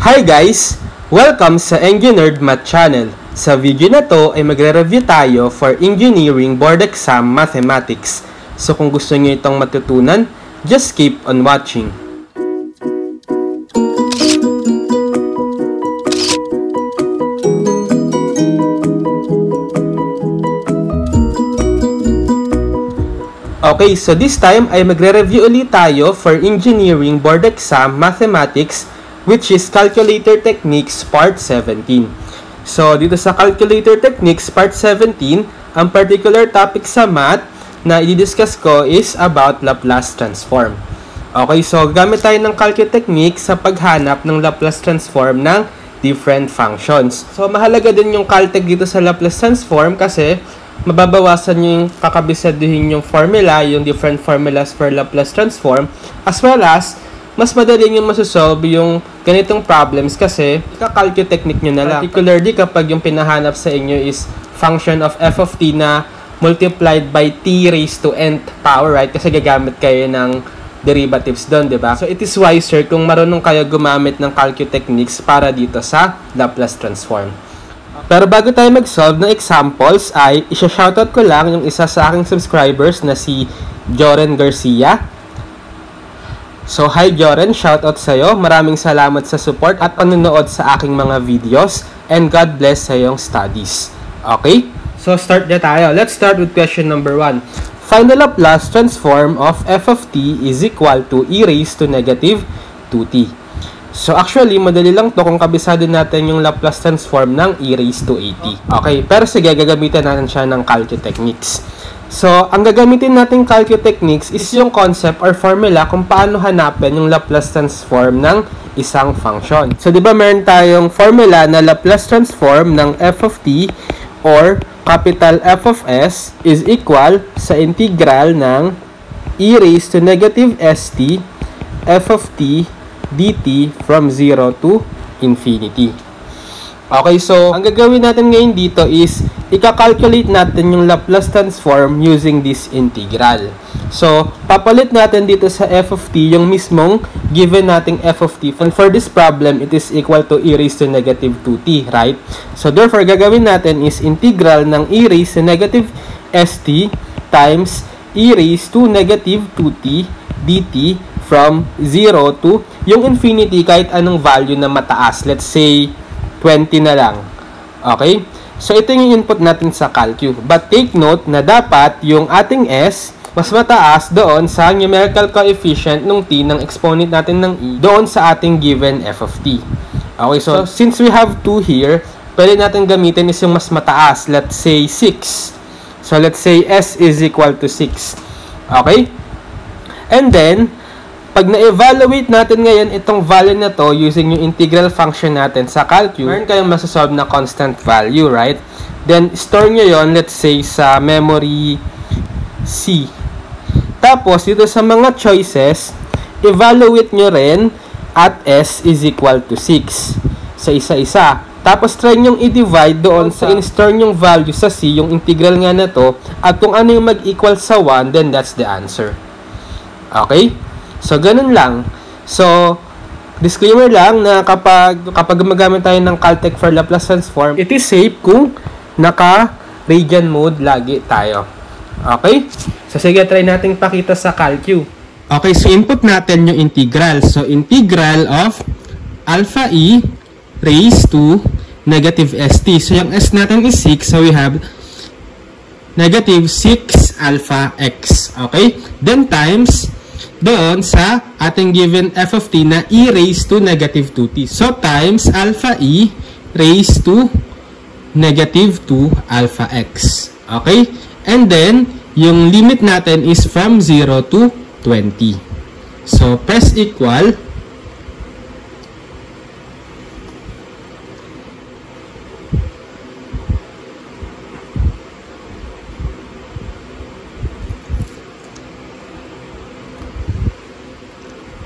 Hi guys! Welcome sa Enginerd Math Channel. Sa video na to ay magre-review tayo for Engineering Board Exam Mathematics. So kung gusto niyo itong matutunan, just keep on watching. Okay, so this time ay magre-review ulit tayo for Engineering Board Exam Mathematics which is Calculator Techniques Part 17. So, dito sa Calculator Techniques Part 17, ang particular topic sa math na i-discuss ko is about Laplace Transform. Okay, so gamit tayo ng Calcul Technique sa paghanap ng Laplace Transform ng different functions. So, mahalaga din yung Caltech dito sa Laplace Transform kasi mababawasan nyo yung kakabisaduhin yung formula, yung different formulas for Laplace transform, as well as, mas madali nyo masosolve yung ganitong problems kasi kakalcule technique nyo na lang. Particularly kapag yung pinahanap sa inyo is function of f of t na multiplied by t raised to nth power, right? Kasi gagamit kayo ng derivatives doon, di ba? So, it is wiser kung marunong kayo gumamit ng calcule techniques para dito sa Laplace transform. Pero bago tayo mag-solve ng examples ay isa-shoutout ko lang yung isa sa aking subscribers na si Joren Garcia. So hi Joren, shoutout sa iyo. Maraming salamat sa support at panonood sa aking mga videos and God bless sa iyong studies. Okay? So start na tayo. Let's start with question number 1. Find the Laplace transform of f of t is equal to e raised to negative 2t. So actually, madali lang to kung kabisado natin yung Laplace transform ng e raised to 80. Okay, pero sige, gagamitin natin siya ng calcu techniques. So, ang gagamitin natin calcu techniques is yung concept or formula kung paano hanapin yung Laplace transform ng isang function. So, di ba meron tayong formula na Laplace transform ng f of t or capital F of s is equal sa integral ng e raised to negative st f of t dt from 0 to infinity. Okay, so ang gagawin natin ngayon dito is ika-calculate natin yung Laplace transform using this integral. So, papalit natin dito sa f of t yung mismong given nating f of t. And for this problem, it is equal to e raised to negative 2t, right? So, therefore, gagawin natin is integral ng e raised to negative st times e raised to negative 2t dt from 0 to yung infinity kahit anong value na mataas. Let's say 20 na lang. Okay? So ito yung input natin sa calcu. But take note na dapat yung ating s mas mataas doon sa numerical coefficient ng t ng exponent natin ng e doon sa ating given f of t. Okay, so since we have 2 here, pwede natin gamitin is yung mas mataas. Let's say 6. So let's say s is equal to 6. Okay? And then, pag na-evaluate natin ngayon itong value na to using yung integral function natin sa calculus, meron kayong masasolve na constant value, right? Then, store nyo yon let's say, sa memory C. Tapos, dito sa mga choices, evaluate nyo rin at S is equal to 6 sa isa-isa. Tapos, try nyong i-divide doon sa in-store nyong value sa C, yung integral nga na to, at kung ano yung mag-equal sa 1, then that's the answer. Okay? So, ganun lang. So, disclaimer lang na kapag, kapag gumagamit tayo ng Caltech for Laplace transform, it is safe kung naka-radian mode lagi tayo. Okay? So, sige, try nating pakita sa calcu. Okay, so input natin yung integral. So, integral of alpha e raised to negative st. So, yung s natin is 6. So, we have negative 6 alpha x. Okay? Then, times doon sa ating given f of t na e raised to negative 2t. So, times alpha e raised to negative 2 alpha x. Okay? And then, yung limit natin is from 0 to 20. So, press equal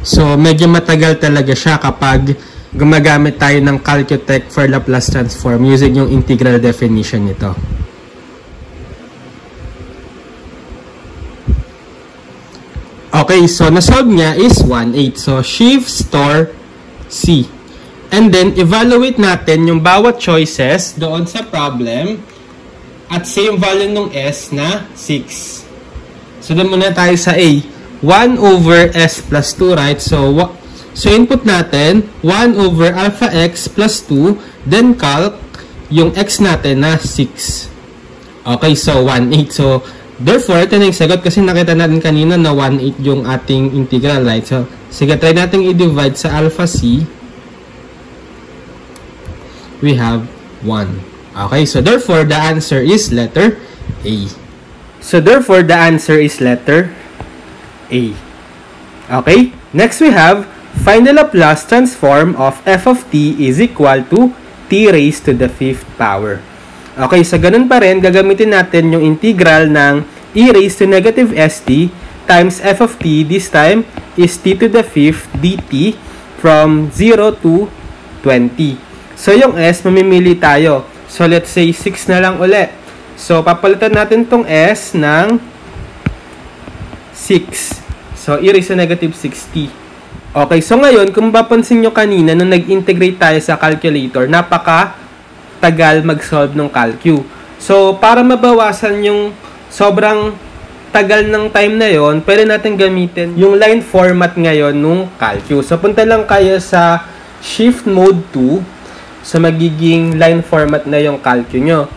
So, medyo matagal talaga siya kapag gumagamit tayo ng Calcutech for Laplace transform using yung integral definition nito. Okay, so nasolve niya is 1.8. So, shift store C. And then, evaluate natin yung bawat choices doon sa problem at same value nung S na 6. So, doon muna tayo sa A. 1 over S plus 2, right? So, so input natin, 1 over alpha x plus 2, then calc yung x natin na 6. Okay, so 1, 8. So, therefore, ito na yung sagot kasi nakita natin kanina na 1, 8 yung ating integral, right? So, sige, try natin i-divide sa alpha c we have 1. Okay, so therefore, the answer is letter A. So therefore, the answer is letter A. Okay, next we have, find the Laplace transform of f of t is equal to t raised to the fifth power. Okay, so ganun pa rin, gagamitin natin yung integral ng e raised to negative st times f of t, this time is t to the fifth dt from 0 to 20. So, yung S, mamimili tayo. So, let's say 6 na lang uli. So, papalitan natin tong S ng 6. So, e raised to negative 60. Okay, so ngayon, kung mapapansin nyo kanina, nung nag-integrate tayo sa calculator, napaka tagal mag-solve ng calcu. So, para mabawasan yung sobrang tagal ng time na yon, pwede natin gamitin yung line format ngayon nung calcu. So, punta lang kayo sa shift mode 2 sa magiging line format na yung calcu nyo.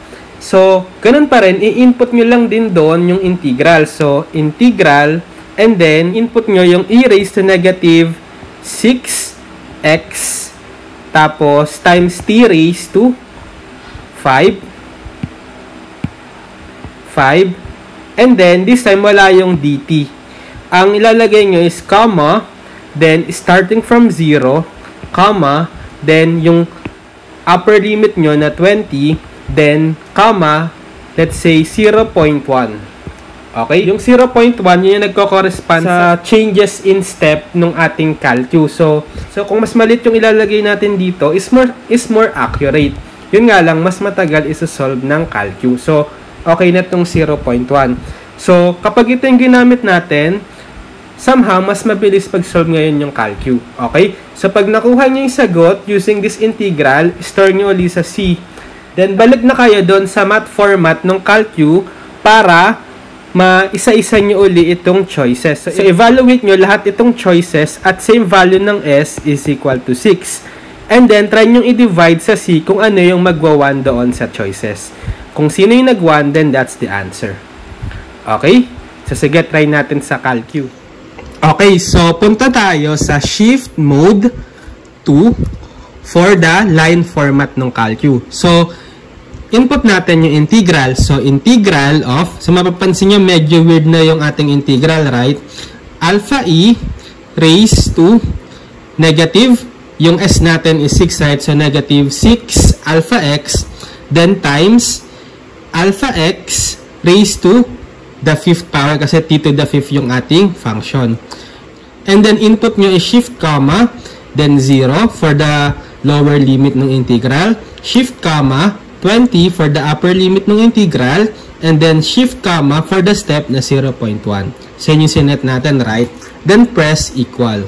So, ganun pa rin, i-input nyo lang din doon yung integral. So, integral, and then, input nyo yung e raised to negative 6x, tapos, times t raised to 5, 5, and then, this time, wala yung dt. Ang ilalagay nyo is comma, then, starting from 0, comma, then, yung upper limit nyo na 20, then, comma, let's say 0.1. Okay? Yung 0.1, yun yung nagko-correspond sa changes in step nung ating calcu. So, so kung mas malit yung ilalagay natin dito, is more, is more accurate. Yun nga lang, mas matagal isa-solve ng calcu. So, okay na itong 0.1. So, kapag ito yung ginamit natin, somehow, mas mabilis pag-solve ngayon yung calcu. Okay? So, pag nakuha nyo yung sagot using this integral, store nyo ulit sa C. Then, balik na kayo doon sa math format ng calcu para maisa-isa nyo uli itong choices. So, evaluate nyo lahat itong choices at same value ng S is equal to 6. And then, try nyo i-divide sa C kung ano yung magwa 1 doon sa choices. Kung sino yung nag-1, then that's the answer. Okay? So, sige, try natin sa calcu. Okay, so punta tayo sa shift mode 2 for the line format ng calcu. So, input natin yung integral. So, integral of, so mapapansin nyo, medyo weird na yung ating integral, right? Alpha e raised to negative, yung s natin is 6, right? So, negative 6 alpha x, then times alpha x raised to the fifth power kasi t to the fifth yung ating function. And then input nyo is shift comma, then 0 for the lower limit ng integral, shift comma, 20 for the upper limit ng integral, and then shift comma for the step na 0.1. So yun yung sinet natin, right? Then press equal.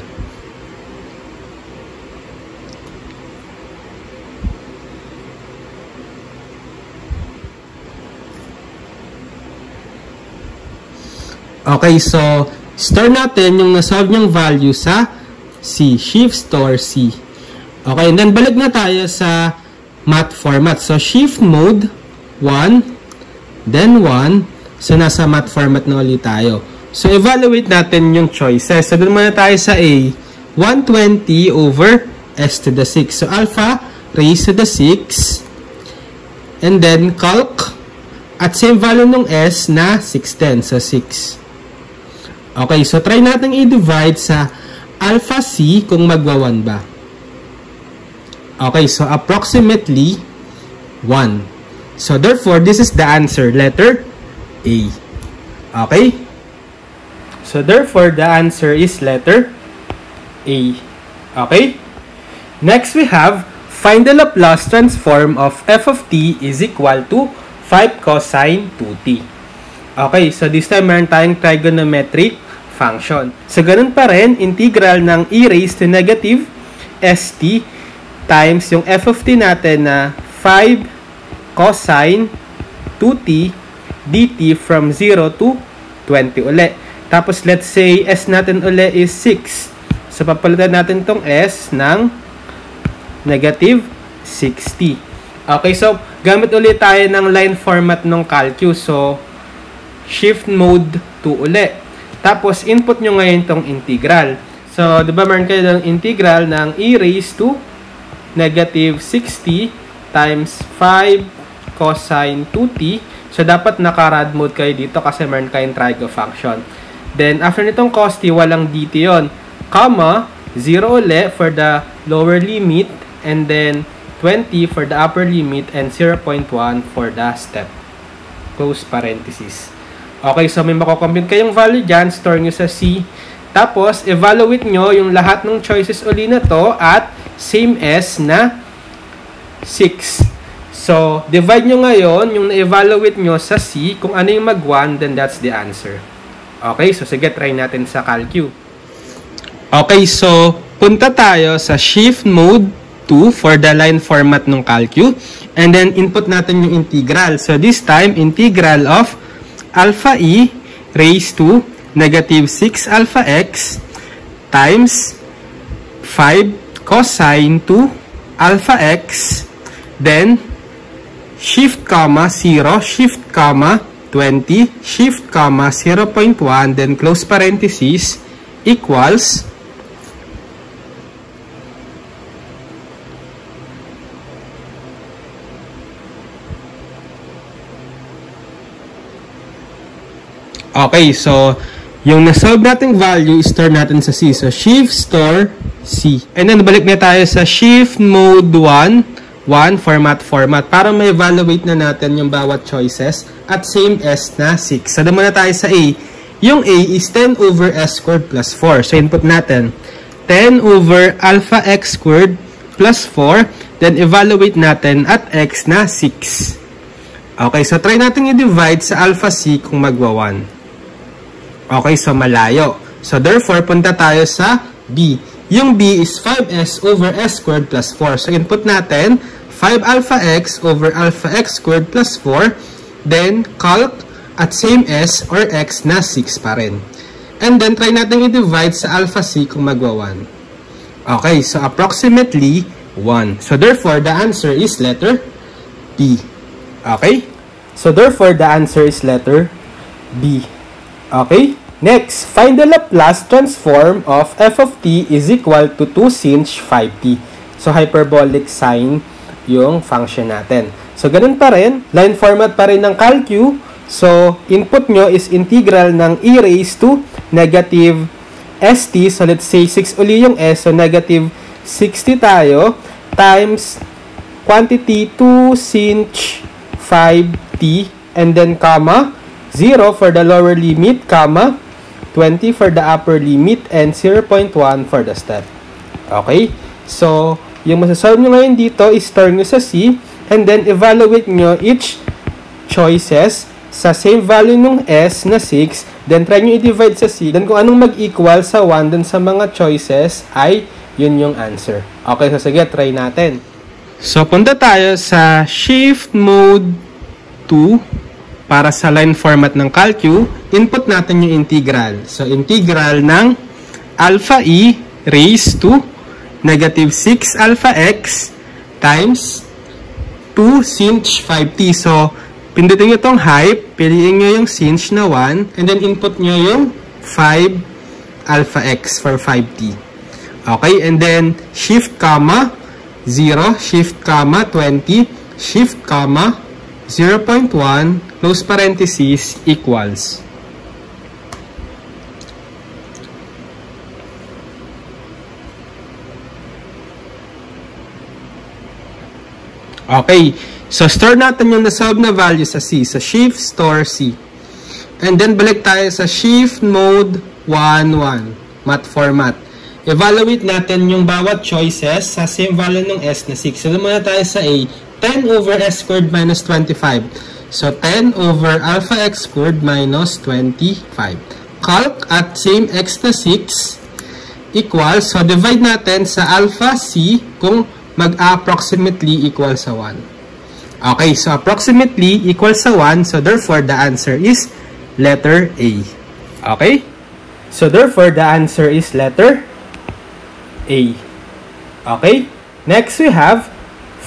Okay, so store natin yung nasolve niyang value sa C. Shift store C. Okay, and then balik na tayo sa math format. So shift mode 1, then 1. So nasa math format na ulit tayo. So evaluate natin yung choices. So doon muna tayo sa A. 120 over S to the 6. So alpha raised to the 6. And then calc at same value ng S na 610. So 6. Okay, so try natin i-divide sa alpha C kung magwa 1 ba. Okay, so approximately 1. So therefore, this is the answer, letter A. Okay? So therefore, the answer is letter A. Okay? Next, we have find the Laplace transform of f of t is equal to 5 cosine 2t. Okay, so this time meron tayong trigonometric function. So, ganun pa rin, integral ng e raised to negative st times yung f of t natin na 5 cosine 2t dt from 0 to 20 uli. Tapos, let's say, s natin uli is 6. So, papalitan natin tong s ng negative 60. Okay, so, gamit ulit tayo ng line format ng calcu. So, shift mode 2 uli. Tapos, input nyo ngayon tong integral. So, di ba meron kayo ng integral ng e raised to negative 60 times 5 cosine 2t. So, dapat naka-rad mode kayo dito kasi meron kayong trigo function. Then, after nitong cos t, walang dt yon Comma, 0 uli for the lower limit, and then 20 for the upper limit, and 0.1 for the step. Close parenthesis. Okay, so may makocompute kayong value dyan, store nyo sa C. Tapos, evaluate nyo yung lahat ng choices uli na to at same S na 6. So, divide nyo ngayon yung na-evaluate nyo sa C. Kung ano yung mag-1, then that's the answer. Okay, so sige, try natin sa CalQ. Okay, so punta tayo sa shift mode 2 for the line format ng CalQ. And then, input natin yung integral. So, this time, integral of alpha e raised to negative 6 alpha x times 5 cosine 2 alpha x then shift comma 0 shift comma 20 shift comma 0.1 then close parenthesis equals Okay, so yung na-solve nating value, store natin sa C. So, shift store C. And then, balik na tayo sa shift mode 1, 1, format, format, para may evaluate na natin yung bawat choices at same S na 6. So, muna tayo sa A. Yung A is 10 over S squared plus 4. So, input natin 10 over alpha x squared plus 4. Then, evaluate natin at x na 6. Okay, so try natin i-divide sa alpha c kung magwa 1. Okay, so malayo. So therefore, punta tayo sa B. Yung B is 5s over s squared plus 4. So input natin, 5 alpha x over alpha x squared plus 4. Then, calc at same s or x na 6 pa rin. And then, try natin i-divide sa alpha c kung magwa 1. Okay, so approximately 1. So therefore, the answer is letter B. Okay? So therefore, the answer is letter B. Okay? Next, find the Laplace transform of f of t is equal to 2 sinh 5t. So, hyperbolic sign yung function natin. So, ganun pa rin. Line format pa rin ng calcu. So, input nyo is integral ng e raised to negative st. So, let's say 6 uli yung s. So, negative 60 tayo times quantity 2 sinh 5t and then comma 0 for the lower limit, comma, 20 for the upper limit, and 0.1 for the step. Okay? So, yung masasolve nyo ngayon dito is store nyo sa C, and then evaluate nyo each choices sa same value nung S na 6, then try nyo i-divide sa C, then kung anong mag-equal sa 1 dun sa mga choices ay yun yung answer. Okay, so sige, try natin. So, punta tayo sa shift mode 2 para sa line format ng calcu, input natin yung integral. So, integral ng alpha e raised to negative 6 alpha x times 2 sinh 5t. So, pindutin nyo itong hype, piliin nyo yung sinh na 1, and then input nyo yung 5 alpha x for 5t. Okay, and then shift comma 0, shift comma 20, shift comma 0.1 close parenthesis equals. Okay, so store natin yung nasolve na value sa C. So shift store C. And then balik tayo sa shift mode 1, 1. Mat format. Evaluate natin yung bawat choices sa same value ng S na 6. So muna tayo sa A. 10 over s squared minus 25. So, 10 over alpha x squared minus 25. Calc at same x na 6 equals, so divide natin sa alpha c kung mag-approximately equal sa 1. Okay, so approximately equal sa 1, so therefore the answer is letter A. Okay? So therefore the answer is letter A. Okay? Next we have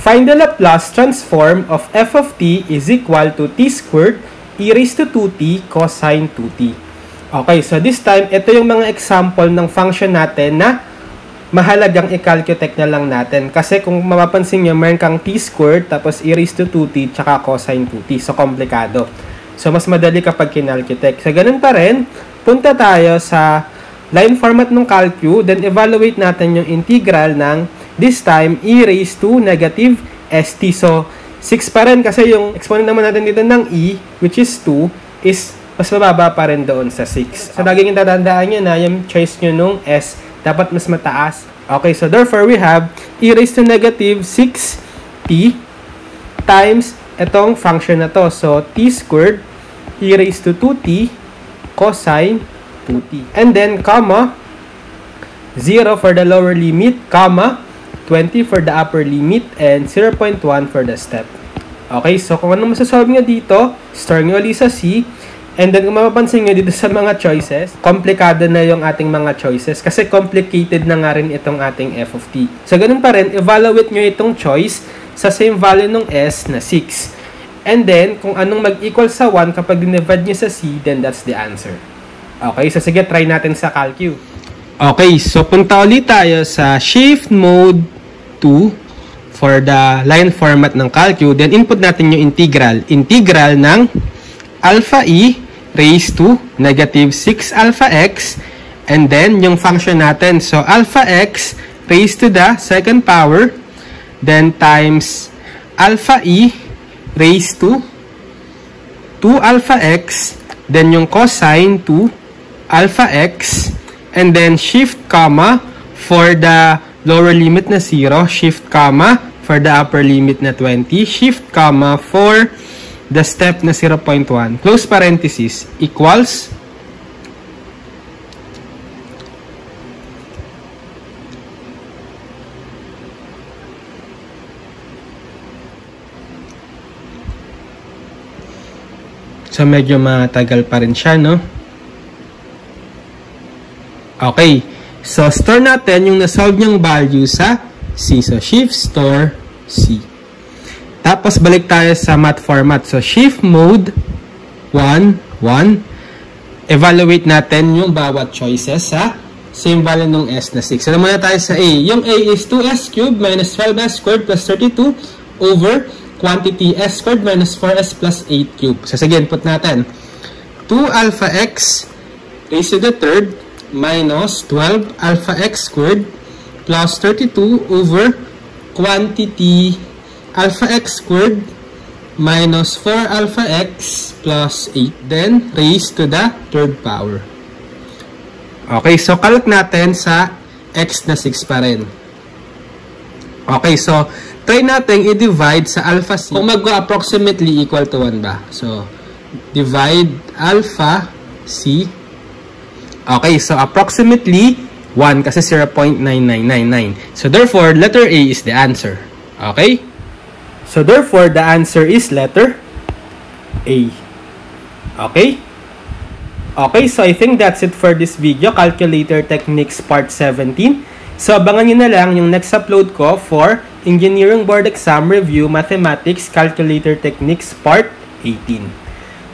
find the Laplace transform of f of t is equal to t squared e raised to 2t cosine 2t. Okay, so this time, ito yung mga example ng function natin na mahalagang i-calculate na lang natin. Kasi kung mapapansin nyo, meron kang t squared, tapos e raised to 2t, tsaka cosine 2t. So, komplikado. So, mas madali kapag kinalculate. So, ganun pa rin, punta tayo sa line format ng calcu, then evaluate natin yung integral ng this time e raised to negative st. So, 6 pa rin kasi yung exponent naman natin dito ng e, which is 2, is mas mababa pa rin doon sa 6. So, lagi yung tatandaan nyo na yung choice nyo nung s, dapat mas mataas. Okay, so therefore, we have e raised to negative 6t times itong function na to. So, t squared e raised to 2t cosine 2t. And then, comma, 0 for the lower limit, comma, 20 for the upper limit, and 0.1 for the step. Okay, so kung ano masasolve nyo dito, store nyo ulit sa C, and then kung mapapansin nyo dito sa mga choices, komplikado na yung ating mga choices kasi complicated na nga rin itong ating f of t. So, ganun pa rin, evaluate nyo itong choice sa same value ng s na 6. And then, kung anong mag-equal sa 1 kapag dinivide nyo sa C, then that's the answer. Okay, so sige, try natin sa calcu. Okay, so punta ulit tayo sa shift mode 2 for the line format ng calcu. Then input natin yung integral. Integral ng alpha e raised to negative 6 alpha x and then yung function natin. So alpha x raised to the second power then times alpha e raised to 2 alpha x then yung cosine 2 alpha x and then shift comma for the lower limit na 0, shift comma for the upper limit na 20, shift comma for the step na 0.1, close parenthesis, equals So, medyo matagal pa rin siya, no? Okay. So, store natin yung nasolve niyang value sa C. So, shift store C. Tapos, balik tayo sa math format. So, shift mode 1, 1. Evaluate natin yung bawat choices sa same value ng S na 6. So, muna tayo sa A. Yung A is 2S cubed minus 12S squared plus 32 over quantity S squared minus 4S plus 8 cubed. So, sige, input natin. 2 alpha x raised to the third minus 12 alpha x squared plus 32 over quantity alpha x squared minus 4 alpha x plus 8 then raised to the third power. Okay, so kalat natin sa x na 6 pa rin. Okay, so try natin i-divide sa alpha c kung mag-approximately equal to 1 ba. So, divide alpha Okay, so approximately 1 kasi 0.9999. So therefore, letter A is the answer. Okay? So therefore, the answer is letter A. Okay? Okay, so I think that's it for this video, Calculator Techniques Part 17. So abangan nyo na lang yung next upload ko for Engineering Board Exam Review Mathematics Calculator Techniques Part 18.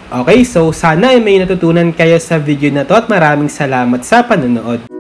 Okay, so sana ay may natutunan kayo sa video na to at maraming salamat sa panonood.